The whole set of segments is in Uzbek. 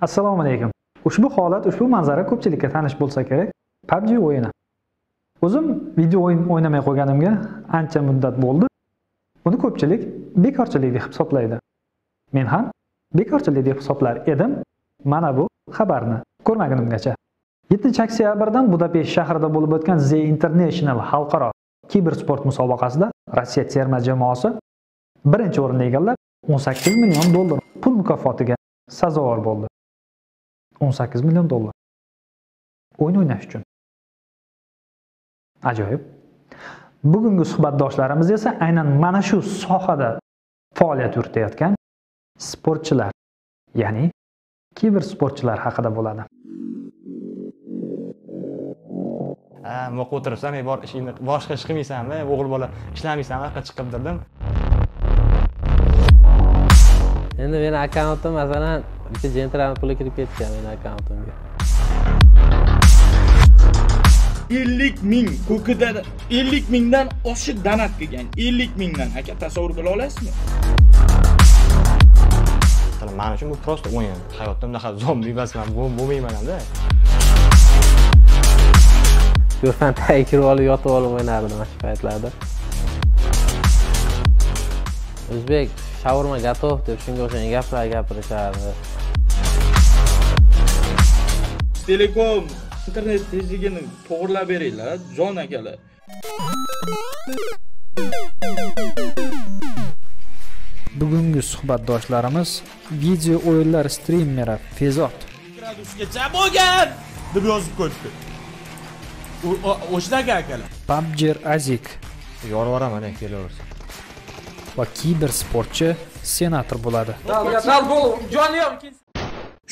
assalomu alaykum. Ushbu holat ushbu manzara ko'pchilikka tanish bo'lsa kerak. Pubg o'yini. O'zim video o'yin o'ynamay qo'yganimga ancha muddat bo'ldi. Buni ko'pchilik bekorchilik deb hisoblaydi. Men ham bekorchilik deb hisoblar edim. Mana bu xabarni ko'rmagunimgacha. Yettinchi oktyabrdan budapesht shahrida bo'lib o'tgan the international xalqaro kibersport musobaqasida rossiya terma jamoasi birinchi o'rinni egallab 18 million dollar pul mukofotiga sazovor bo'ldi. 18 million dollar. O'yin o'ynash uchun. Ajoyib. Bugungi suhbatdoshlarimiz esa aynan mana shu sohada faoliyat yuritayotgan sportchilar ya'ni kibersportchilar haqida bo'ladi. Ha mo'q o'tiribsan ey bor ishingni boshqa ish qilmaysanmi? O'g'il bola ishlamaysanmi anaqa chiqib dedim endi meni akkauntim masalan bitta jentrani puli kirib ketgan meni akkauntimga ellik ming ko'kida ellik mingdan oshiq donat qilgan. Ellik mingdan aka tasavvur qila olasizmi? Man uchun bu просто o'yin. Hayotda bunaqa zombi emasman bo'lmaymanda go'rdan tagiga kirib olib yotib olib o'ynardim mana shu paytlarda. O'zbek shaurma готов deb shunga o'xshagan gaplar gapirishardi telekom internet tezligini to'g'irlab beringlar jon akalar. Bugungi suhbatdoshlarimiz video o'yinlar strimeri fezot. Gradusgacha bo'lgan deb yozib qo'yibdi o'shanaqa akalar. Pubger azik. Yorvoraman kelaversa. Va kibersportchi senator bo'ladi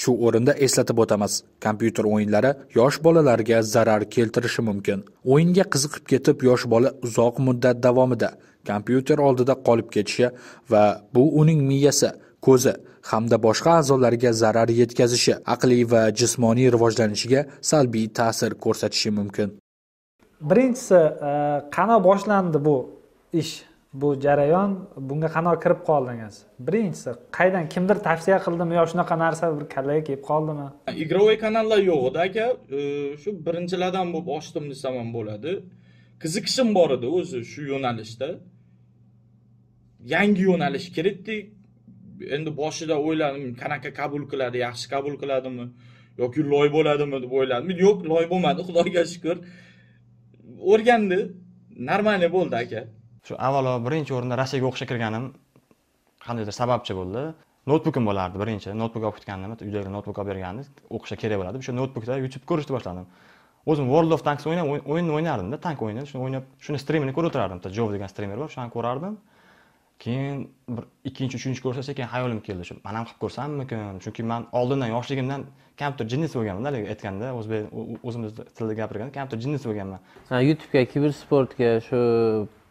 Shu o'rinda eslatib o'tamiz, kompyuter o'yinlari yosh bolalarga zarar keltirishi mumkin. O'yinga qiziqib ketib yosh bola uzoq muddat davomida kompyuter oldida qolib ketishi va bu uning miyasi, ko'zi hamda boshqa a'zolariga zarar yetkazishi, aqliy va jismoniy rivojlanishiga salbiy ta'sir ko'rsatishi mumkin. birinchisi e, qana qanaqa boshlandi bu ish bu jarayon bunga qanaqa kirib qoldingiz? Birinchisi qaydan kimdir tavsiya qildimi yo shunaqa narsa bir kallaga kelib qoldimi? Игровой kanallar yo'q edi aka. Shu birinchilardan bo'lib ochdim desam ham bo'ladi. Qiziqishim bor edi o'zi shu yo'nalishda. Yangi yo'nalish kiritdik. Endi boshida o'yladim qanaqa qabul qiladi yaxshi qabul qiladimi yoki loy bo'ladimi deb o'yladim. Yo'q loy bo'lmadi xudoga shukur o'rgandi. Нормальный bo'ldi aka. Shu avvalo birinchi o'rinda rossiyaga o'qishga kirganim qandaydir sababchi bo'ldi. Noutbukim bo'lardi birinchi. Noutbuk olib ketgandim uydagilar noutbuk olib bergandi o'qishga kerak bo'ladi o'sha noutbukda youtube ko'rishni boshladim. O'zim world of tanks o'ynab o'yinni o'ynardimda tank o'yinini shuni o'ynab shuni strimini ko'rib o'tirardim. Bitta jov degan strimer bor shuni ko'rardim. Keyin bir ikkinchi uchinchi ko'rsa sekin hayolim keldi. Shu man ham qilib ko'rsammikin? Chunki man oldindan yoshligimdan kompyuter jinnisi bo'lganman haligi aytganda o'zbek o'zimiz tilda gapirganda kompyuter jinnisi bo'lganman. Youtubega kibersportga shu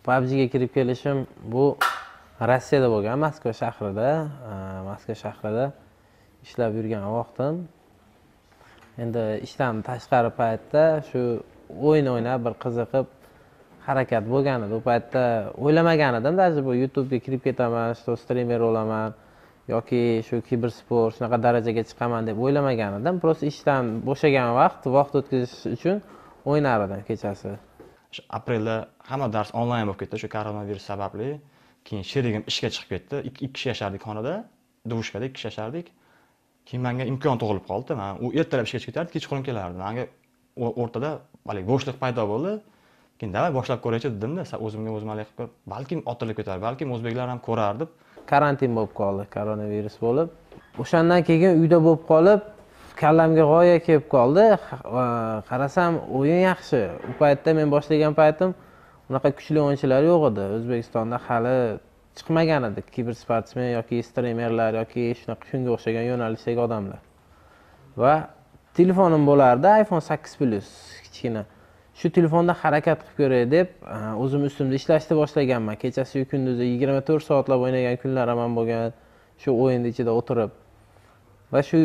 pabjiga kirib kelishim bu rossiyada bo'lgan moskva shahrida e, moskva shahrida ishlab yurgan vaqtim. Endi ishdan tashqari paytda shu o'yin o'ynab bir qiziqib harakat bo'lgan edi. U paytda o'ylamagan edim даже bu youtubega kirib ketaman что streamer bo'laman yoki shu kibersport shunaqa darajaga chiqaman deb o'ylamagan edim. Просто ishdan bo'shagan vaqt vaqt o'tkazish uchun o'ynar edim kechasi. Shu aprelda hamma dars onlayn bo'lib ketdi shu koronavirus sababli. Keyin sherigim ishga chiqib ketdi. Ikki kishi yashardik xonada duvushkada ikki kishi yashardik. Keyin manga imkon tug'ilib qoldida man u ertalab ishga chiqib ketardi kechqurun kelardi. Manga o'rtada haligi bo'shliq paydo bo'ldi. Keyin davay boshlab ko'raychi dedimda o'zimga o'zim haligi qilib ko'r balkim otilib ketar balkim o'zbeklar ham ko'rar deb karantin bo'lib qoldi koronavirus bo'lib. O'shandan keyin uyda bo'lib qolib kallamga g'oya kelib qoldi. Qarasam o'yin yaxshi. U paytda men boshlagan paytim unaqa kuchli o'yinchilar yo'q edi. O'zbekistonda hali chiqmagan edi. Kibersportsmen yoki stremerlar yoki shunaqa shunga o'xshagan yo'nalishdagi odamlar. Va telefonim bo'lardi iphone sakkiz plus kichkina. Shu telefonda harakat qilib ko'ray deb o'zimni o'zim ustimda ishlashni boshlaganman. Kechasiyu kunduzi yigirma to'rt soatlab o'ynagan kunlarim ham bo'lgan shu o'yinni ichida o'tirib. Va shu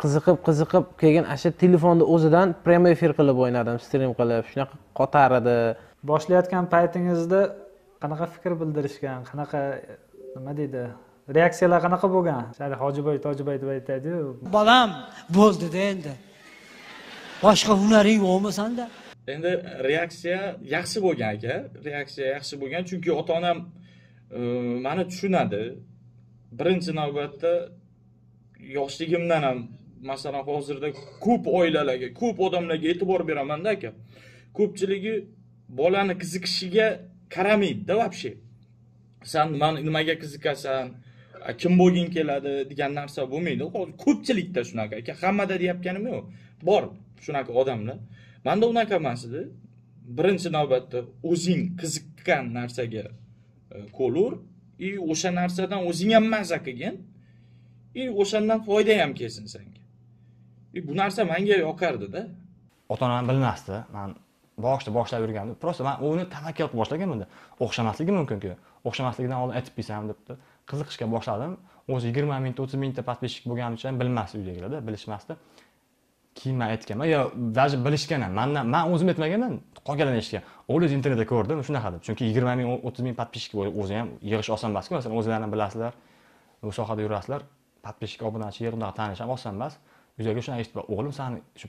qiziqib qiziqib keyin ana shu telefonni o'zidan прямой efir qilib o'ynadim strim qilib. Shunaqa qotar edi boshlayotgan paytingizda qanaqa fikr bildirishgan? Qanaqa nima deydi? Reaksiyalar qanaqa bo'lgan? Shali hojiboy tojiboy deb aytadiyu bolam bo'ldida endi. Boshqa hunaring yo'qmi sanda endi reaksiya yaxshi bo'lgan aka. Reaksiya yaxshi bo'lgan chunki ota onam e, mani tushunadi. Birinchi navbatda yoshligimdan ham masalan hozirda ko'p oilalarga ko'p odamlarga e'tibor beramanda aka. Ko'pchiligi bolani qiziqishiga qaramaydida вообще san man nimaga qiziqasan? Kim bo'lging keladi? degan narsa bo'lmaydi. Hozir ko'pchilikda shunaqa aka. Hammada deyotganim yo'q. Bor shunaqa odamlar. Manda unaqa emas edi. Birinchi navbatda o'zing qiziqqan narsaga e, qo'l ur. И o'sha narsadan o'zing ham maza qilgin и o'shandan foyda ham kelsin senga. E, bu narsa menga yoqardida ota onam bilmasdi. Man boshida boshlab yurgandim. Просто man uni tavakkal qilib boshlagan bunda o'xshamasligi mumkinku o'xshamasligidan oldin aytib qo'ysam debdi. Qiziqishga boshladim. O'zi yigirma mingta o'ttiz mingta подписчик bo'lgani uchun bilmasdi uydagilarda bilishmasdi. Keyin man aytganman yo даже bilishgan ham mandan man o'zim aytmaganman qolganlar eshitgan. O'zi internetda ko'rdim shunaqa deb chunki yigirma ming o'ttiz ming подписчик o'zi ham yig'ish oson emasku masalan o'zlarini bilasizlar bu sohada yurasizlar подписчик obunachi yig'ib unaqa tanish ham oson emas. Yuzaga shuni eshitib o'g'lim sani shu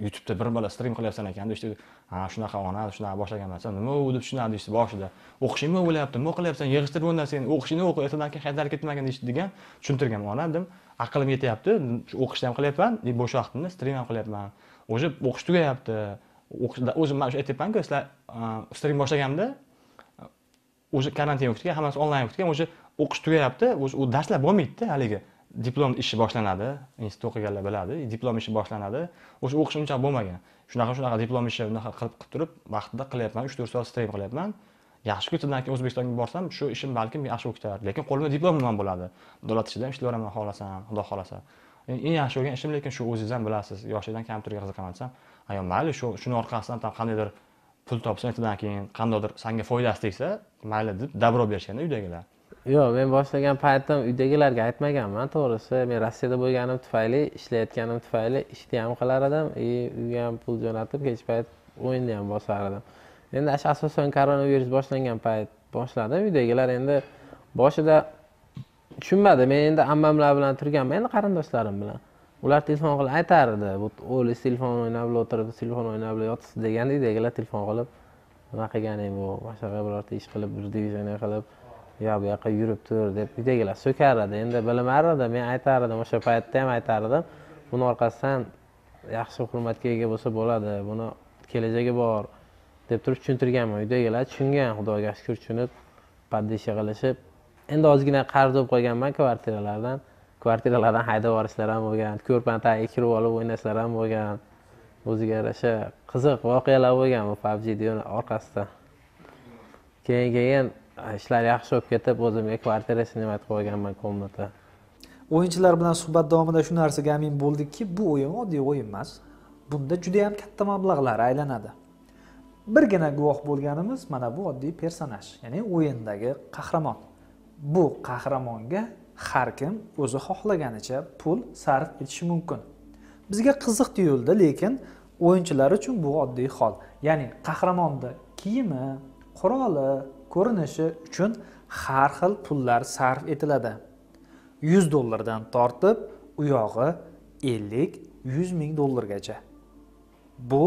youtubeda bir bola strim qilyapsan ekan deb ha shunaqa ona shunaqa boshlaganman nima u? deb tushunadi deyishdi boshida. O'qishingmi? bo'lyapti nima qilyapsan yig'ishtir bundan sen o'qishingni o'qi ertadan keyin qaytarib ketmagin deyishdi degan tushuntirganman ona. Dedim aqlim yetyapti. Shu o'qishni ham qilyapman. И bo'sh vaqtimda strim ham qilyapman. Уже o'qish tugayapti. O'zim man o'sha aytyapmanku sizlar strim boshlaganimda o'sha karantin o'qitgan hammasi onlayn o'qitgan уже o'qish tugayapti. Уже u darslar bo'lmaydida haligi. Diplom ishi boshlanadi. Institut o'qiganlar biladi diplom ishi boshlanadi. O'sha o'qish unchalik bo'lmagan. Shunaqa shunaqa diplom ishi unaqa qilib qilib turib vaqtida qilyapman uch to'rt soat stream qilyapman. Yaxshi undan keyin o'zbekistonga borsam shu ishim balkim yaxshi o'qitar lekin qo'limda diplom ham bo'ladi? Davlat ishida ham ishlayveraman xohlasam xudo xohlasa. Eng yaxshi bo'lgan ishim lekin shu o'zingiz ham bilasiz yoshlikdan kompyuterga qiziqaman desam ayo mayli shu shuni orqasidan qandaydir pul topsa ertadan keyin qandaydir sanga foydasi tegsa mayli deb dabro berishganda uydagilar yo'q men boshlagan paytim uydagilarga aytmaganman to'g'risi men rossiyada bo'lganim tufayli ishlayotganim tufayli ishni ham qilar edim и uyga ham pul jo'natib kech payt o'yinni ham bosar edim. Endi shu asosan koronavirus boshlangan payt boshladim uydagilar endi boshida tushunmadi. Men endi ammamlar bilan turganman endi qarindoshlarim bilan. Ular telefon qilib aytardi bu o'g'lingiz telefon o'ynab o'tirib telefon o'ynab yotibsiz deganda uydagilar telefon qilib nima qilganing bu mana shunaqa birorta ish qilib bir divizioniya qilib yo bu yoqqa yurib tur deb uydagilar so'kar edi endi bilmar edi men aytar edim o'sha paytda ham aytar edim. Buni orqasidan yaxshi hurmatga ega bo'lsa bo'ladi buni kelajagi bor deb turib tushuntirganman. Uydagilar tushungan xudoga shukur tushunib поддержка qilishib. Endi ozgina qarz bo'lib qolganman kvartiralardan. Kvartiralardan haydab yuborishlar ham bo'lgan ko'rpani tagiga kirib olib o'ynashlar ham bo'lgan. O'ziga yarasha qiziq voqealar bo'lgan bu pubgni orqasidan. Keyin keyin ishlar yaxshi bo'lib ketib o'zimga kvartira snimat qilib olganman komnata. O'yinchilar bilan suhbat davomida shu narsaga amin bo'ldikki bu o'yin oddiy o'yin emas. Bunda juda yam katta mablag'lar aylanadi. Birgina guvoh bo'lganimiz mana bu oddiy personaj ya'ni o'yindagi qahramon. Bu qahramonga har kim o'zi xohlaganicha pul sarf etishi mumkin. Bizga qiziq tuyuldi lekin o'yinchilar uchun bu oddiy hol. Ya'ni qahramonni kiyimi quroli ko'rinishi uchun har xil pullar sarf etiladi. 100 dollardan tortib u yog'i 50 100 ming dollargacha. Bu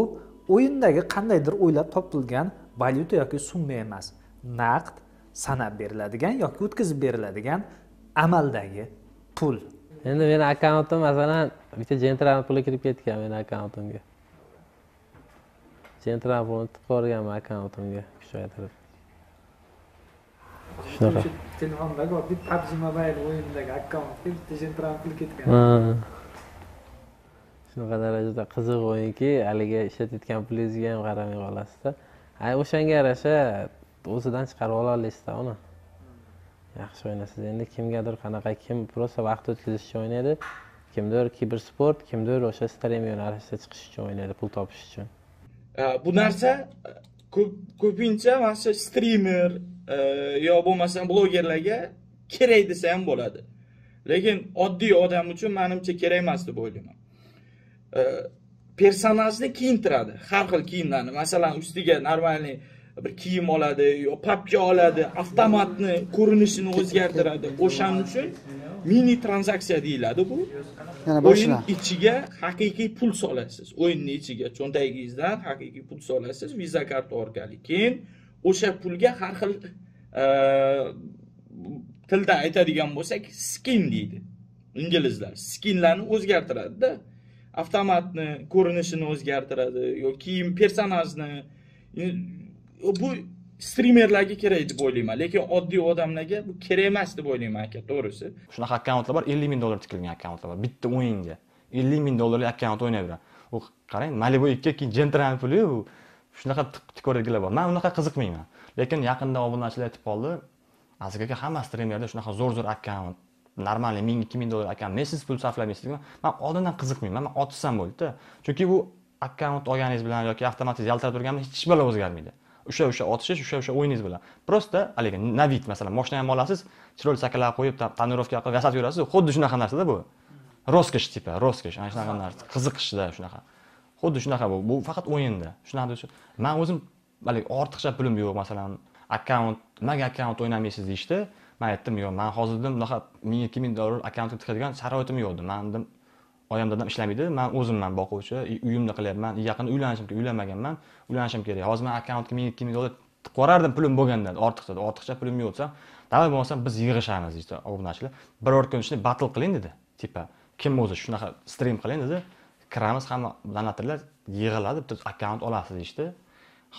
o'yindagi qandaydir o'ylab topilgan valyuta yoki summa emas naqd sanab beriladigan yoki o'tkazib beriladigan amaldagi pul. Endi meni akkauntim masalan bitta jentrani puli kirib ketgan meni akkauntimga. Jentrani pulini tiqib yuborganman akkauntimga kuchaytirib. Shunaqa. Telefondagi oddiy pubg mobile o'yinidagi akkauntga bitta jentran pul ketgan. Ha. shunaqa darajada qiziq o'yinki haligi ishlatayotgan pulingizga ham qaramay qolasizda. A o'shanga yarasha o'zidan chiqarib ola olasizda uni. Yaxshi o'ynaysiz endi kimgadir qanaqa kim просто vaqt o'tkazish uchun o'ynaydi kimdir kibersport kimdir o'sha strim yo'nalishida chiqish uchun o'ynaydi pul topish uchun. Bu narsa ko'p ko'pincha mana shu strimer e, yo bo'lmasam blogerlarga kerak desa ham bo'ladi. Lekin oddiy odam uchun manimcha kerak emas deb o'ylayman. Personajni kiyintiradi. Har xil kiyimlarni. Masalan ustiga нормальный bir kiyim oladi yo papka oladi avtomatni ko'rinishini o'zgartiradi o'shaning uchun mini tranzaksiya deyiladi bu. O'yin ichiga haqiqiy pul solasiz. O'yinni ichiga cho'ntagingizdan haqiqiy pul solasiz. Viza karta orqali. Keyin o'sha pulga har xil e, tilda aytadigan bo'lsak skin deydi. Inglizlar skinlarni o'zgartiradida avtomatni ko'rinishini o'zgartiradi yo kiyim personajni. Bu strimerlarga kerak deb o'ylayman lekin oddiy odamlarga bu kerak emas deb o'ylayman aka to'g'risi. Shunaqa akkauntlar bor ellik ming dollar tikilgan akkauntlar bor bitta o'yinga ellik ming dollarlik akkaunt o'ynayveradi. U qarang malibu ikki keyin jentrani puli u shunaqa tikko'riklar bor. Man unaqa qiziqmayman. Lekin yaqinda obunachilar aytib qoldi aziz aka hamma strimerda shunaqa zo'r zo'r akkaunt normalniy ming ikki ming dollar akkaunt nega siz pul sarflamaysiz man oldindan qiziqmayman. Man otsam bo'ldida. Chunki bu akkaunt olganingiz bilan yoki avtomatik yaltirab turgani bilan hech balo o'zgarmaydi. O'sha o'sha otishingiz o'sha o'sha o'yiningiz bilan. Просто haligi navid masalan moshina ham olasiz chiroyli sakalab qo'yib tonirovka qilib yasab yurasiz xuddi shunaqa narsada bu. Roskosh tipa roskosh ana shunaqa narsa qiziqishda shunaqa. Xuddi shunaqa bu bu faqat o'yinda. Shunaqa deb man o'zim haligi ortiqcha pulim yo'q masalan akkaunt nimaga akkaunt o'ynamaysiz deyishdi. Man aytdim yo'q man hozir dedim bunaqa ming ikki ming dollar akkauntga tikadigan sharoitim yo'q dedim. Man dedim oyam dadam ishlamaydi man o'zimman boquvchi uyimda qilyapman yaqinda uylanishim kerak uylanmaganman uylanishim kerak. Hozir man akkauntga ming ikki ming dollar tiqib yuborardim pulim bo'lganda ortiqcha ortiqcha pulim yo'q desam давай bo'lmasam biz yig'ishamiz deydi obunachilar. Biror kun ichida battle qiling dedi типа kim o'zi shunaqa strim qiling dedi. Kiramiz hamma donatorlar yig'iladi bitta akkaunt olasiz deyishdi.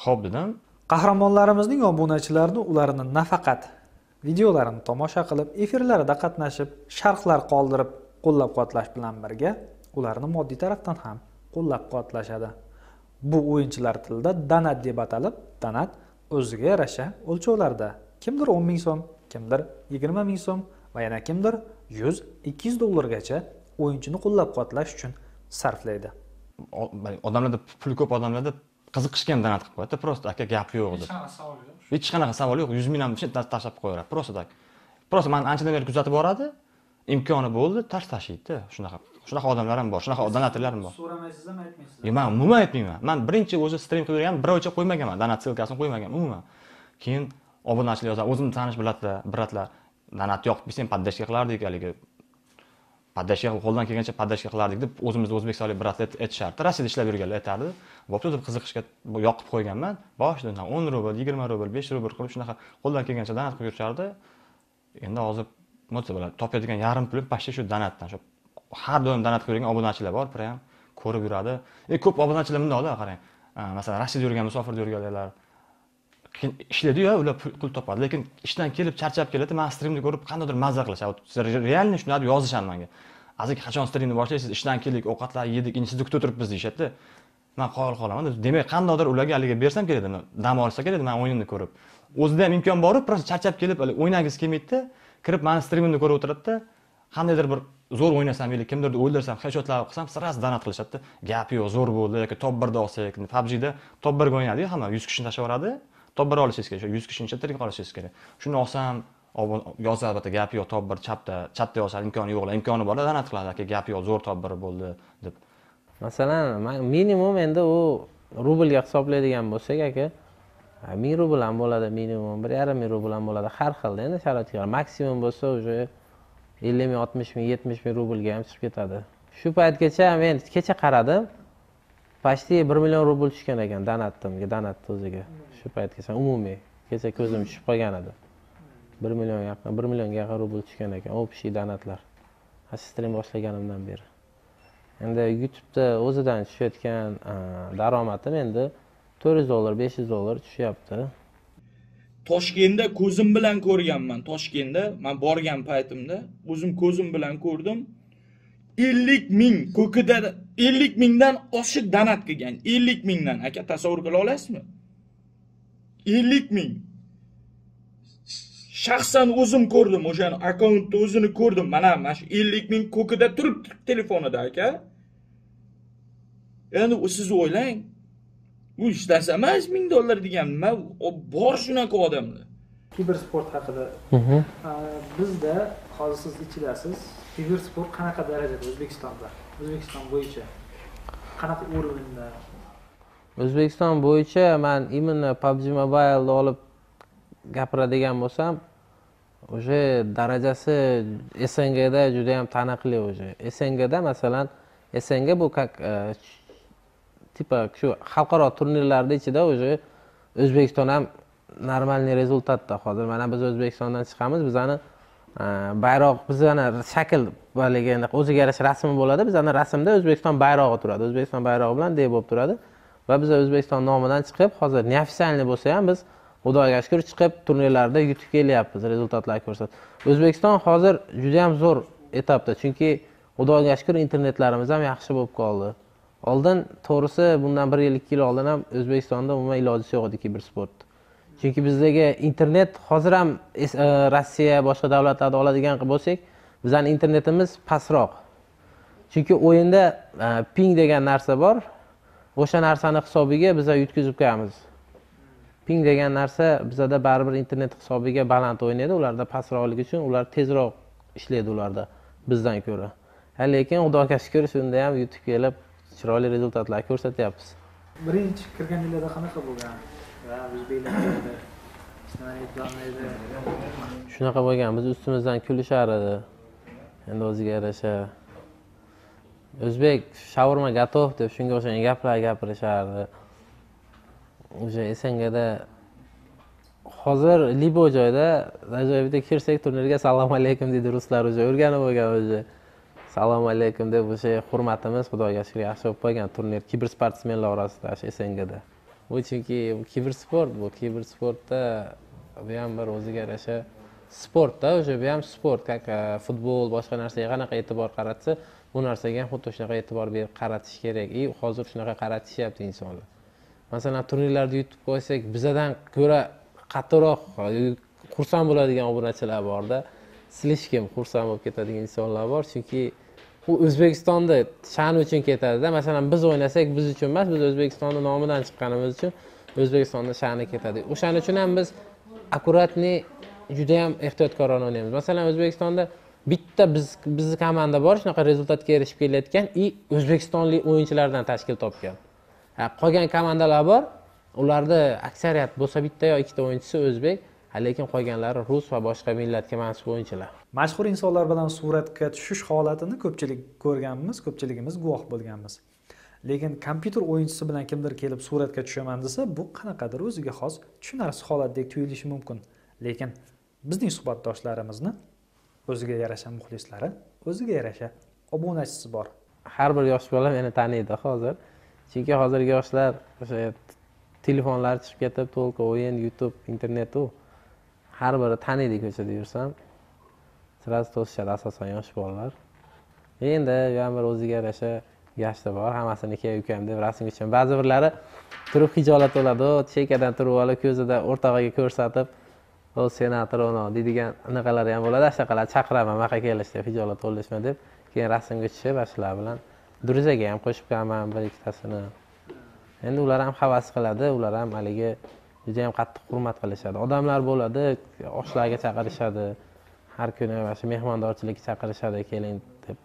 Ho'p dedim. Qahramonlarimizning obunachilarini ularni nafaqat videolarini tomosha qilib efirlarida qatnashib sharhlar qoldirib qo'llab quvvatlash bilan birga ularni moddiy tarafdan ham qo'llab quvvatlashadi. Bu o'yinchilar tilida donat deb atalib donat o'ziga yarasha o'lchovlarda. Kimdir o'n ming so'm kimdir yigirma ming so'm va yana kimdir yuz ikki yuz dollargacha o'yinchini qo'llab quvvatlash uchun sarflaydi. Odamlarda puli ko'p odamlarda qiziqishgan donat qilib qo'yadida просто aka gapi yo'q deb. Hech qanaqa savol yo'q. Yuz mingdan tashlab qo'yaveradi. Просто так просто mani anchadan beri kuzatib boradi. Imkoni bo'ldi tash tashlaydida. Shunaqa shunaqa odamlar ham bor shunaqa donatorlar ham bor. So'ramaysiz ham aytmaysiz yo'q man umuman aytmayman. Man birinchi o'zi strim qilib yurganim birovcha qo'ymaganman. Donat ссылкасini qo'ymaganman umuman. Keyin obunachilar yozadi o'zimni tanish bilatlar bratlar donat yoqib ham поддержка qilardik haligi поддержка qo'ldan kelgancha поддержка qilardik deb o'zimizni o'zbekistonlik bratlar aytishardi rossiyada ishlab yurganlar aytardi. Bo'pti deb qiziqishga yoqib qo'yganman. Boshida o'n rubl yigirma rubl besh rubl qilib shunaqa qo'ldan kelgancha donat qilib yurishardi. Endi hozir bo'lsa topadigan yarim pulim почти shu donatdan shu har doim donat qilib yurgan obunachilar bor прям ko'rib yuradi. E ko'p obunachilar bundoqda qarang. Masalan rossiyada yurgan musofirda yurganlar ishlaydiyu ular pul topadi. Lekin ishdan kelib charchab keladi man strimni ko'rib qandaydir mazza qilishadi. Реально shunday deb yozishadi menga azik qachon strimni boshlaysiz? Ishdan keldik ovqatlar yedik institutda o'tiribmiz deyishadida man qoyil qolaman. Demak qandaydir ularga haligi bersam keladi dam olsa keladi mani o'yinimni ko'rib. O'zida ham imkon boru просто charchab kelib o'ynagisi kelmaydida kirib mani strimimni ko'rib o'tiradida qandaydir bir zo'r o'ynasam yoki kimdirni o'ldirsam heshotlar qilsam sразу donat qilishadida. Gapi yo'q zo'r bo'ldi yoki top birda olsak pubgda top birga o'ynadiku hamma yuz kishini tashlab yuboradi. Top bir olishingiz kerak shu yuz kishini ichida tirik qolishingiz kerak. Shuni olsam yozadi albatta gapi yo'q top bir chapda chatda yozsa imkoni yo'qlar imkoni borlar donat qiladi aka gapi yo'q zo'r top bir bo'ldi deb. Masalan minimum endi u rublga hisoblaydigan bo'lsak aka ming rubl ham bo'ladi minimum bir yarim ming rubl ham bo'ladi har xilda endi sharoitga qarab maksimum bo'lsa уже ellik ming oltmish ming yetmish ming rublga ham chiqib ketadi. Shu paytgacha men kecha qaradim почти bir million rubl tushgan ekan donatdimga donatni o'ziga. Shu paytgacha umumiy kecha ko'zim tushib qolgan edi. Bir million yaqin bir millionga yaqin rubl tushgan ekan общий donatlar assistrim boshlaganimdan beri. Endi youtubeda o'zidan tushayotgan daromadim endi to'rt yuz dollar besh yuz dollar tushyapti. Toshkentda ko'zim bilan ko'rganman toshkentda. Man borgan paytimda o'zim ko'zim bilan ko'rdim. Ellik ming ko'kida ellik mingdan oshiq donat qilgan ellik mingdan. Aka tasavvur qila olasizmi? Ellik ming. Shaxsan o'zim ko'rdim o'shani akkauntni o'zini ko'rdim. Mana mana shu ellik ming ko'kida turibdi telefonida aka. Endi siz o'ylang bu hech narsa emas ming dollar degan nima? Bor shunaqa odamlar kibersport haqida. Bizda hozir siz ichidasiz kibersport qanaqa darajada o'zbekistonda? O'zbekiston bo'yicha qanaqa уровеньda o'zbekiston bo'yicha man именно pubg mobileni olib gapiradigan bo'lsam уже darajasi sngda juda yam taniqli уже sngda masalan sng bu как типа e, shu xalqaro turnirlarni ichida уже o'zbekiston ham нормальный rezultatda hozir. Mana biz o'zbekistondan chiqamiz bizani e, bayroq bizani shakl haligi o'ziga yarasha rasmi bo'ladi. Bizani rasmda o'zbekiston bayrog'i turadi. O'zbekiston bayrog'i bilan d bo'lib turadi. Va biz o'zbekiston nomidan chiqib hozir неофициальный bo'lsa ham biz xudoga shukur chiqib turnirlarda yutib kelyapmiz rezultatlar ko'rsatib o'zbekiston hozir juda yam zo'r etapda chunki xudoga shukur internetlarimiz ham yaxshi bo'lib qoldi. Oldin to'g'risi bundan bir yil ikki yil oldin ham o'zbekistonda umuman iloji yo'q edi kibersport chunki bizdagi internet hozir ham e, rossiya boshqa davlatlarda oladigan qilib bo'lsak bizani internetimiz pastroq. Chunki o'yinda e, ping degan narsa bor o'sha narsani hisobiga biza yutkazib qo'yamiz. Ping degan narsa bizada baribir internet hisobiga baland o'ynaydi ularda pastroqligi uchun ular tezroq ishlaydi ularda bizdan ko'ra. Lekin xudoga shukur shunda ham yutib kelib chiroyli rezultatlar ko'rsatyapmiz. Birinchi kirgan yillarda qanaqa bo'lgan? Shunaqa bo'lgan biz ustimizdan kulishar edi endi o'ziga yarasha o'zbek shaurma готов deb shunga o'xshagan gaplar gapirishardi. Уже sngda hozir libo joyda даже bitta kirsak turnirga assalomu alaykum deydi ruslar уже o'rganib bo'lgan уже assalomu alaykum deb o'sha hurmatimiz xudoga shukur yaxshi bo'lib qolgan turnir kibersportsmenlar orasida shu sngda bu chunki kibersport bu kibersportda bu ham bir o'ziga yarasha sportda уже bu ham sport как futbol boshqa narsaga qanaqa e'tibor qaratsa bu narsaga ham xuddi shunaqa e'tibor berib qaratish kerak. И hozir shunaqa qaratishyapti insonlar. Masalan turnirlarda yutib qo'ysak bizadan ko'ra qattiqroq xursand bo'ladigan obunachilar borda. Слишком xursand bo'lib ketadigan insonlar bor. Chunki u o'zbekistonni sha'ni uchun ketadida masalan biz o'ynasak biz uchun emas biz o'zbekistonni nomidan chiqqanimiz uchun o'zbekistonni sha'ni ketadi. O'shaning uchun ham biz аккуратный judayam ehtiyotkorona o'ynaymiz. Masalan o'zbekistonda bitta biz bizni komanda bor shunaqa rezultatga erishib kelayotgan и o'zbekistonlik o'yinchilardan tashkil topgan. Qolgan komandalar bor ularni aksariyat bo'lsa bitta yo ikkita o'yinchisi o'zbek lekin qolganlari rus va boshqa millatga mansub o'yinchilar. Mashhur insonlar bilan suratga tushish holatini ko'pchilik ko'rganmiz ko'pchiligimiz guvoh bo'lganmiz. Lekin kompyuter o'yinchisi bilan kimdir kelib suratga tushaman desa bu qanaqadir o'ziga xos tushunarsiz holatdek tuyulishi mumkin. Lekin bizning suhbatdoshlarimizni o'ziga yarasha muxlislari o'ziga yarasha obunachisi bor. Har bir yosh bola meni taniydi hozir. Chunki hozirgi yoshlar o'sha telefonlari chiqib ketib только o'yin youtube internetu har biri taniydi ko'chada yursam сразу to'sishadi asosan yosh bolalar. Endi u ham bir o'ziga yarasha gashti bor hammasini ukam deb rasmga tushaman ba'zi birlari turib hijolat bo'ladi chekkadan turib olib ko'zida o'rtog'iga ko'rsatib o senator deydigan anaqalari ham bo'ladi. Shunaqalar chaqiraman buyoqqa kelishdi hijolat bo'lishma deb keyin rasmga tushib shular bilan derazaga ham qo'shib bir ikkitasini endi ular ham havas qiladi ular ham haligi judayam qattiq hurmat qilishadi. Odamlar bo'ladi oshlarga chaqirishadi. Har kuni mana shu mehmondorchilikka chaqirishadi keling deb.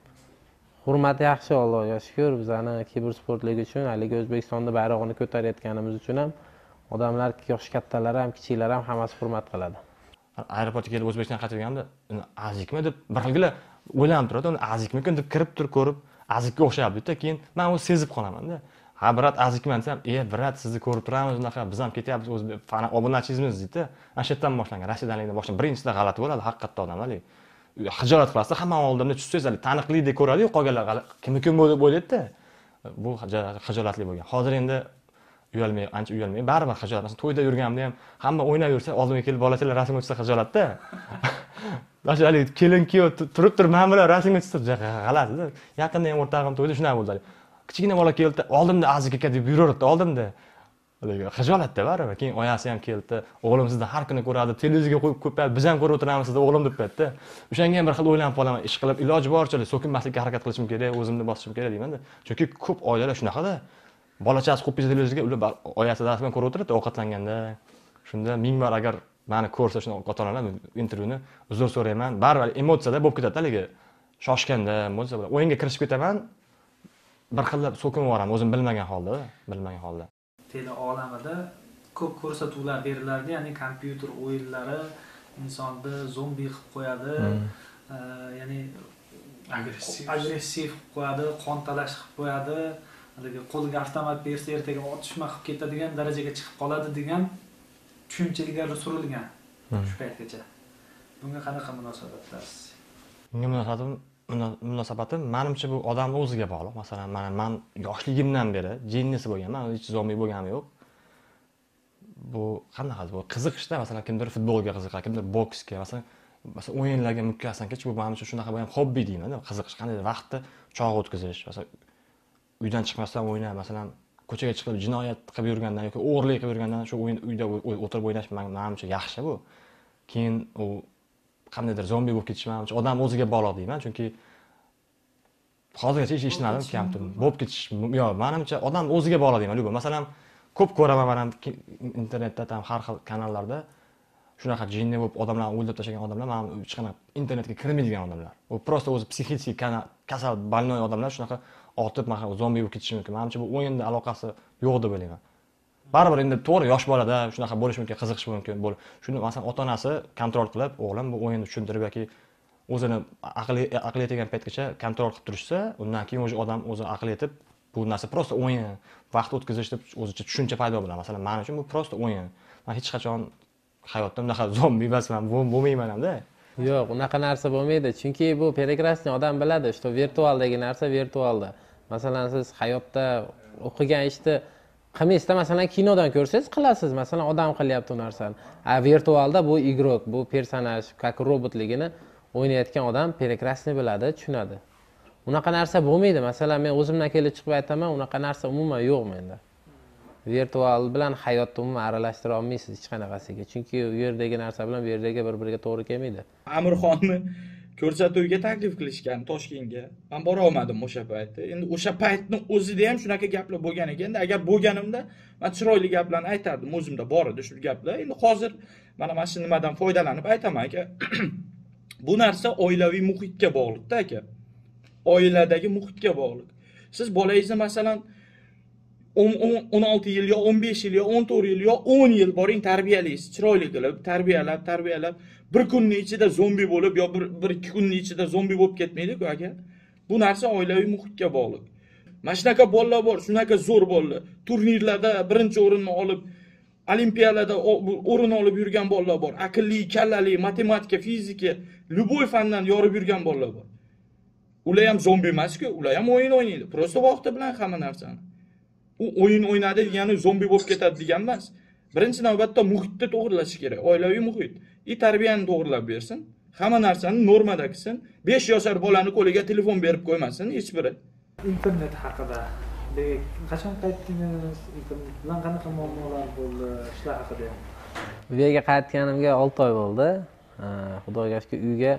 Hurmat yaxshi allohga shukur. Bizani kibersportlik uchun haligi o'zbekistonni bayrog'ini ko'tarayotganimiz uchun ham odamlar yoshi kattalari ham kichiklari ham hammasi hurmat qiladi. Aeroportga kelib o'zbekistonga qaytarganda azikmi? deb bir xilgilar o'ylanib turadi. Uni azikmikin? deb kirib turib ko'rib azikka o'xshayaptida keyin man o'zi sezib qolamanda ha brat azikman desam e brat sizni ko'rib turamiz unaqa biz ham ketyapmiz o'zbek obunachimiz deydida ana shu yerdan boshlangan rossiyadanlikdan boshlangan birinchida g'alati bo'ladi haqiqatda odamlar hijolat qilasizda hamma oldimda tushsangiz taniqli ko'radiyu qolganlar kimniki deb o'ylaydida bu hijolatli bo'lgan. Hozir endi uyalmay ancha uyalmay baribir hijolat masalan to'yda yurganimda ham hamma o'ynab yursa oldimga kelib bolachalar rasmga tushsa hijolatda mana shu haligi kelin kuyov turib turib man bilan rasmga tushib g'alatida yaqinda ham o'rtog'im to'yda shunaqa bo'ldi. Kichkina bola keldida oldimda aziz aka deb yuraveradida oldimda. Hijolatda baribir keyin oyasi ham keldida o'g'lim sizni har kuni ko'radi televizorga qo'yib ko'payadi biz ham ko'rib o'tiramiz sizni o'g'lim deb aytdida o'shanga ham bir xil o'ylanib qolaman ish qilib iloji boricha so'kinmaslikka harakat qilishim kerak o'zimni bosishim kerak deymanda. Chunki ko'p oilalar shunaqada bola chaqasi qo'yib kelsa televizorga ular oyasi dadasi bilan ko'rib o'tiradi ovqatlanganda. Shunda ming bor agar mani ko'rsa shunaqa ota onalar intervyuni uzr so'rayman. Baribir emotsiyada bo'lib ketadi haligi. Shoshganda o'yinga kirishib ketaman. Bir xillab so'kinib yuboraman o'zim bilmagan holda bilmagan holda. Tele olamida ko'p ko'rsatuvlar berilardi ya'ni kompyuter o'yinlari insonni zombi qilib qo'yadi e, ya'ni agressiv. agressiv qilib qo'yadi qon talash qilib qo'yadi haligi qo'liga avtomat bersa ertaga otishma qilib ketadigan darajaga chiqib qoladi degan tushuncha ilgari surilgan shu paytgacha bunga qanaqa munosabatdasiz Bunga munosabatim muno- munosabatim manimcha bu odamni o'ziga bog'liq. Masalan, mana man yoshligimdan beri jinnisi bo'lganman, hech zombi bo'lganim yo'q. Bu qanaqa bu qiziqishda, masalan, kimdir futbolga qiziqadi, kimdir boksga, masalan, masalan o'yinlarga mukkasidan-kecha bu manimcha shunaqa ham hobbi deyman, qiziqish, qandaydir vaqtni chog' o'tkazish, masalan, uydan chiqmasdan o'ynab, masalan, ko'chaga chiqib jinoyat qilib yurgandan yoki o'g'irlik qilib yurgandan shu o'yin uyda o'tirib o'ynash man- manimcha yaxshi bu. Keyin u qandaydir zombi bo'lib ketishi manimcha odam o'ziga bog'liq deyman chunki hozirgacha hech eshitmadim kamtim bo'lib ketish yo'q manimcha odam o'ziga bog'liq deyman. Любой masalan ko'p ko'raman man ham internetda там har xil kanallarda shunaqa jinni bo'lib odamlarni o'ldirib tashlagan odamlar man hech qanaqa internetga kirmaydigan odamlar. U просто o'zi psixический kasal больной odamlar shunaqa otib mana shunaqa zombi bo'lib ketishi mumkin. Manimcha bu o'yinni aloqasi yo'q deb o'ylayman. Baribir endi to'g'ri yosh bolada shunaqa bo'lishi mumkin qiziqish mumkin shuni masalan ota onasi kontrol qilib o'g'lim bu o'yinni tushuntirib yoki o'zini aqli aqli yetgan paytgacha kontrol qilib turishsa undan keyin уже odam o'zi aqli yetib bu narsa просто o'yin vaqt o'tkazish deb o'zicha tushuncha paydo bo'ladi. Masalan man uchun bu просто o'yin man hech qachon hayotda unaqa zombi emasman bo'l- bo'lmayman hamda. Yo'q unaqa narsa bo'lmaydi. Chunki bu прекрасный odam biladi что virtualdagi narsa virtualda. Masalan siz hayotda o'qigan ishni qilmaysizda masalan kinodan ko'rsangiz qilasiz. Masalan odam qilyapti u narsani. A virtualda bu igrok bu personaj как robotligini o'ynayotgan odam прекрасный biladi tushunadi. Unaqa narsa bo'lmaydi. Masalan men o'zimdan kelib chiqib aytaman unaqa narsa umuman yo'q menda. Virtual bilan hayotni umuman aralashtira olmaysiz hech qanaqasiga. Chunki u yerdagi narsa bilan bu yerdagi bir biriga to'g'ri kelmaydi. Amirxonni ko'rsatuvga taklif qilishgan toshkentga. Man bora olmadim o'sha paytda. Endi o'sha paytni o'zida ham shunaqa gaplar bo'lgan ekanda agar bo'lganimda man chiroyli gaplarni aytardim. O'zimda bor edi shu gaplar. Endi hozir mana mana shu nimadan foydalanib aytaman aka. Bu narsa oilaviy muhitga bog'liqda aka. Oiladagi muhitga bog'liq. Siz bolangizni masalan o'n o'n- o'n olti yil yo o'n besh yil yo o'n to'rt yil yo o'n yil boring tarbiyalaysiz. Chiroyli qilib tarbiyalab tarbiyalab. Bir kunni ichida zombi bo'lib yo bir bir ikki kunni ichida zombi bo'lib ketmaydiku aka. Bu narsa oilaviy muhitga bog'liq. Mana shunaqa bolalar bor shunaqa zo'r bolalar. Turnirlarda birinchi o'rinni olib olimpiadada o'rin olib yurgan bolalar bor. Aqlli kallali matematika fizika любой fandan yorib yurgan bolalar bor. Ular ham zombi emasku ular ham o'yin o'ynaydi. Просто vaqti bilan hamma narsani. U o'yin o'ynadi degani zombi bo'lib ketadi degan emas. Birinchi navbatda muhitni to'g'irlash kerak oilaviy muhit. И tarbiyani to'g'irlab bersin hamma narsani normada qilsin besh yashar bolani qo'liga telefon berib qo'ymasin hech biri. Internet haqida qachon qaytdingiz? Internet bilan qanaqa muammolar bo'ldi shular haqida? Ham bu yerga qaytganimga olti oy bo'ldi. Xudoga shukur uyga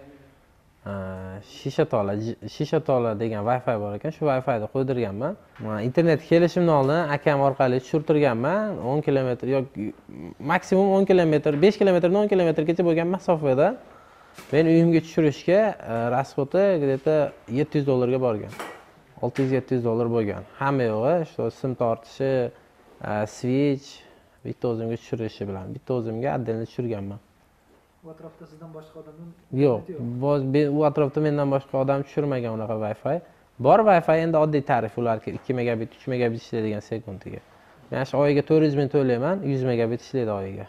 shisha tola shisha tola degan wi fi bor ekan. Shu wi fini qo'ydirganman. Ha, internetga kelishimdan oldin akam orqali tushirtirganman. o'n kilometr yoki maksimum o'n kilometr besh kilometrdan o'n kilometrgacha bo'lgan masofada men uyimga tushirishga e, расходi где то yetti yuz dollarga borgan. olti yuz yetti yuz dollar bo'lgan. Hamma yo'g'i shu sim tortishi e, switch bitta o'zimga tushirishi bilan bitta o'zimga отдельно tushirganman. U atrofda sizdan boshqa odamdan yo'q u atrofda mendan boshqa odam tushirmagan unaqa wi fi bor wi fi endi oddiy tarif ularniki ikki megabit uch megabit ishlaydigan sekundiga man shu oyiga to'rt yuz ming to'layman yuz megabit ishlaydi oyiga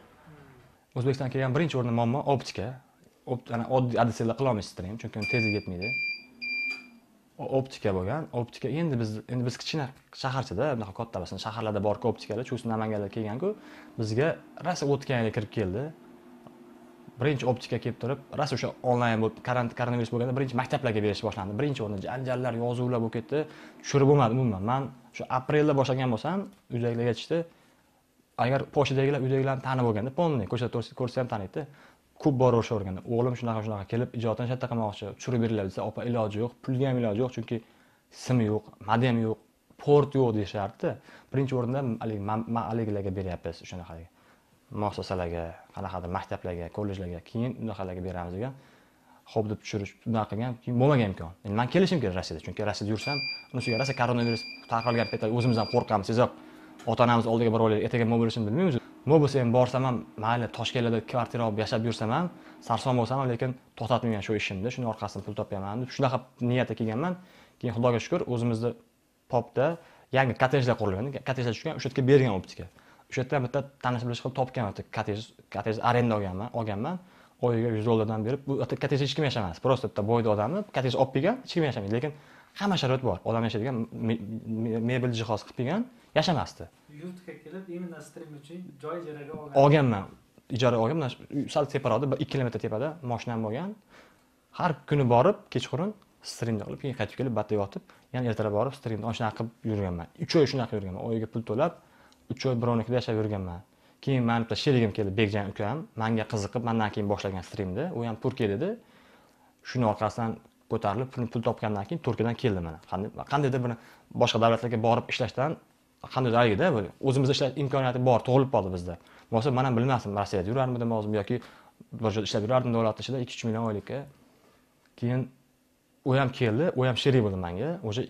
o'zbekistonga kelgan birinchi o'rinda muammo optika oddiy adsellar qilolmaysizlar ham chunki uni tezligi yetmaydi optika bo'lgan optika endi biz endi biz kichkina shaharchada bunaqa katta emas shaharlarda borku optikalar shu namanganda kelganku bizga rosa o'tgan yili kirib keldi birinchi optika kelib turib rosa o'sha onlayn bo'lib koronavirus bo'lganda birinchi maktablarga berish boshlandi birinchi o'rinda janjallar yozuvlar bo'lib ketdi tushirib bo'lmadi umuman man shu aprelda boshlagan bo'lsam uydagilar aytishdi agar pochtadagilar uydagilarni tanib bo'lganda полный ko'chada ko'rsa- ham taniydida ko'p boraverishganda o'g'lim shunaqa shunaqa kelib ijodini shu yerda qilmoqchi tushirib beringlar desa opa iloji yo'q pulga ham iloji yo'q chunki sim yo'q modem yo'q port yo'q deyishardida birinchi o'rinda haligi haligilarga beryapmiz shunaqa muassasalarga qanaqadir maktablarga kollejlarga keyin unaqalarga beramiz degan ho'p deb tushirish bunaqa qilgan bo'lmagan imkon. Endi man kelishim kerak rossiyada chunki rossiyada yursam uni ustiga koronavirus tarqalgan paytda o'zimiz ham qo'rqamiz sezib ota onamiz oldiga borib olaylik ertaga nima bo'lishini bilmaymiz. Nima bo'lsa ham borsam ham mayli toshkentda kvartira olib yashab yursam ham sarson bo'lsam ham lekin to'xtatmayman shu ishimni shuni orqasidan pul topyapman deb shunaqa niyatda kelganman. Keyin xudoga shukur o'zimizni popda yangi kottejlar qurilgan kottejlar tushgan o'sha yerga bergan optika. O'sha yerdan bitta tanish bilish qilib topgan bitta kottej kottej arenda olganman olganman. Oyiga yuz dollardan berib bu kottejda hech kim yashamas. Просто bitta boyda odamni kottej olib kelgan hech kim yashamaydi. Lekin hamma sharoit bor. Odam yashaydigan me- me- mebel jihoz qilib kelgan yashamasdi. Yurtga kelib именно strim uchun joy ijaraga olgan. Olganman. Ijara olganman. Uy sal teparoqda bir ikki kilometr tepada moshinam bo'lgan. Har kuni borib kechqurun strimni qilib keyin qaytib kelib batta yotib yana ertalab borib strimni shunaqa qilib yurganman. Uch oy shunaqa yurganman. Oyiga pul to'lab uch oy birovnikida yashab yurganman. Keyin mani bitta sherigim keldi bekjan ukam. Manga qiziqib mandan keyin boshlagan strimni u ham turkiya dedi shuni orqasidan ko'tarilib pul topgandan keyin turkiyadan keldi mana. Qanday qandaydir bir boshqa davlatlarga borib ishlashdan qandaydir haligida o'zimizda ishlash imkoniyati bor tug'ilib qoldi bizda. Bo'lmasa man ham bilmasdim rossiyada yurarmidim hozir yoki bir joyda ishlab yurardim davlat ishida ikki uch million oylikka. Keyin u ham keldi u ham sherik bo'ldi manga. Уже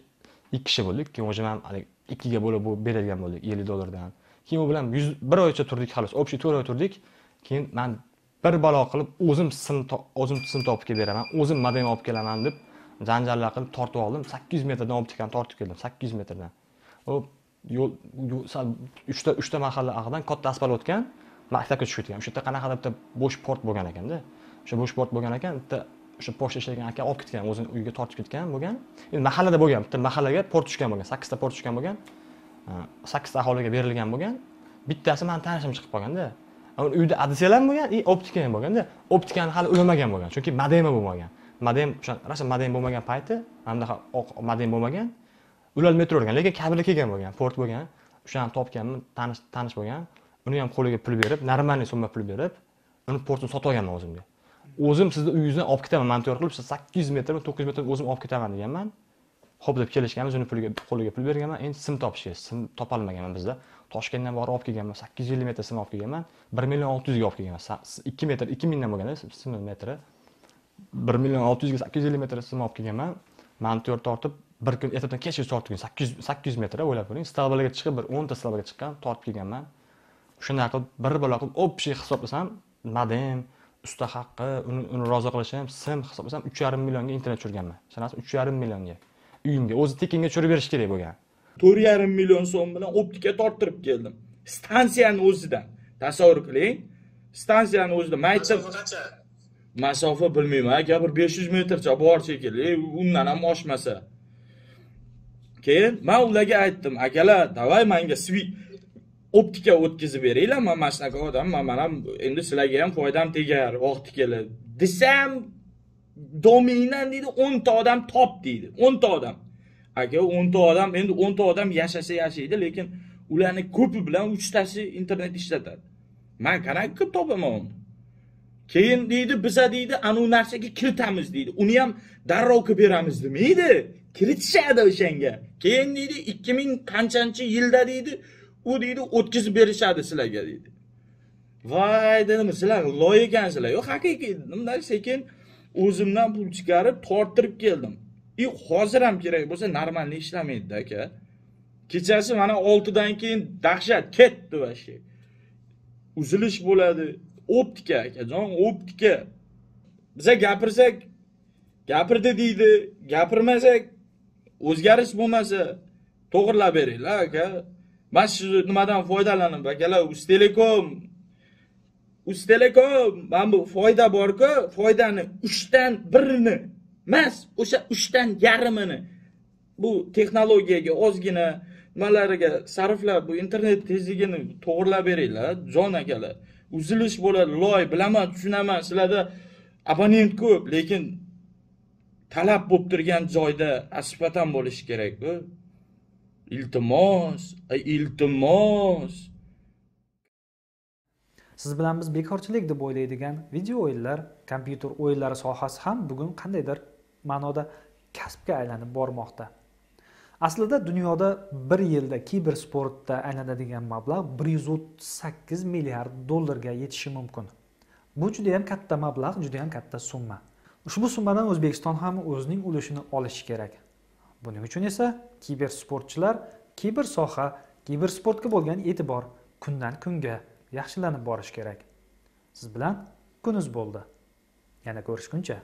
ikki kishi bo'ldik keyin уже man haligi ikkiga bo'lib beradigan bo'ldik ellik dollardan. Keyin u bilan yuz bir oycha turdik xolos общий to'rt oy turdik. Keyin man bir balo qilib o'zim sim o'zim sim topib kelib beraman o'zim modem olib kelaman deb janjallar qilib tortib oldim. Sakkiz yuz metrdan optikani tortib keldim sakkiz yuz metrdan. U yo'l yo'l- sal uchta uchta mahalla ag'idan katta asfalt o'tgan maktabga tushib ketgan. O'sha yerda qanaqadir bitta bo'sh port bo'lgan ekanda. O'sha bo'sh port bo'lgan ekan bitta o'sha pochta ishlagan aka olib ketgan o'zini uyiga tortib ketgan bo'lgan. Endi mahallada bo'lgan bitta mahallaga port tushgan bo'lgan sakkizta port tushgan bo'lgan sakkizta aholiga berilgan bo'lgan. Bittasi mani tanishim chiqib qolganda uyda adselar ham bo'lgan и optika ham bo'lganda optikani hali ulamagan bo'lgan chunki modemi bo'lmagan. Modem o'sha rosa modem bo'lmagan payti anaqa oq modem bo'lmagan. Ular metro olgan lekin kabelga kelgan bo'lgan port bo'lgan o'shani topganman tanish tanish bo'lgan. Uni ham qo'liga pul berib нормальный summa pul berib uni portini sotib olganman o'zimga. O'zim sizni uyingizdan olib ketaman monteur qilib sakkiz yuz metrmi to'qqiz yuz metr o'zim olib ketaman deganman. Ho'p deb kelishganmiz uni puliga qo'liga pul berganman. Endi sim topishga sim topolmaganman bizda. Toshkentdan borib olib kelganman sakkiz yuz ellik metr sim olib kelganman. Bir million olti yuzga olib kelganman. Ikki metr ikki mingdan bo'lganda sim metri. Bir million olti yuzga sakkiz yuz ellik metr sim olib kelganman. Monteur tortib bir kun ertadan kechgacha tortib kelgan sakkiz yuz sakkiz yuz metr o'ylab ko'ring stalbalarga chiqib bir o'nta stalbaga chiqqan tortib kelganman. Shunday qilib bir balo qilib общий hisoblasam modem usta haqqi uni uni rozi qilishim sim hisoblasam uch yarim millionga internet tushirganman. Ishonasizmi uch yarim millionga. Uyimga o'zi tekinga tushirib berish kerak bo'lgan. To'rt yarim million so'm bilan optika torttirib keldim. Stansiyani o'zidan. Tasavvur qiling stansiyani o'zida maycha masofa bilmayman aka bir besh yuz metrcha bor shekilli undan ham oshmasa. Keyin man ularga aytdim akalar давай manga optika o'tkazib beringlar man mana shunaqa odamman man ham endi sizlarga ham foydam tegar vaqti keladi. Desam dominan deydi o'nta odam top deydi o'nta odam. Aka o'nta odam endi o'nta odam yashasa yashaydi lekin ularni ko'pi bilan uchtasi internet ishlatadi. Man qanaqa qilib topaman uni? Keyin deydi biza deydi anavi narsaga kiritamiz deydi. Uni ham darrov qilib beramiz demaydi kiritishadi o'shanga. Keyin deydi ikki ming qanchanchi yilda deydi u deydi o'tkazib berishadi sizlarga deydi. Voy dedim sizlar loy ekansizlar. Yo'q haqiqiy dedim sekin o'zimdan pul chiqarib torttirib keldim. И hozir ham kerak bo'lsa нормальный ishlamaydi aka. Kechasi mana oltidan keyin dahshat ketdi вообще uzilish bo'ladi. Optika akajon optika. Biza gapirsak gapirdi deydi. Gapirmasak o'zgarish bo'lmasa to'g'irlab beringlar aka. Man shu nimadan foydalanib akalar uztelekom uztelekom mana bu foyda borku foydani uchdan birini emas o'sha uchdan yarmini bu texnologiyaga ozgina nimalariga sarflab bu internet tezligini to'g'irlab beringlar jon akalar uzilish bo'ladi loy bilaman tushunaman sizlarda abonent ko'p lekin talab bo'lib turgan joyda asipatan bo'lishi kerakku iltimos ay iltimos siz bilan biz bekorchilik deb o'ylaydigan video o'yinlar kompyuter o'yinlari sohasi ham bugun qandaydir ma'noda kasbga aylanib bormoqda. Aslida dunyoda bir yilda kibersportda aylanadigan mablag' bir yuz o'ttiz sakkiz milliard dollarga yetishi mumkin. Bu judayam katta mablag' judayam katta summa. Ushbu summadan o'zbekiston ham o'zining ulushini olishi kerak. Buning uchun esa kibersportchilar kiber soha kibersportga bo'lgan e'tibor kundan kunga yaxshilanib borishi kerak. Siz bilan kunuz bo'ldi. Yana ko'rishguncha.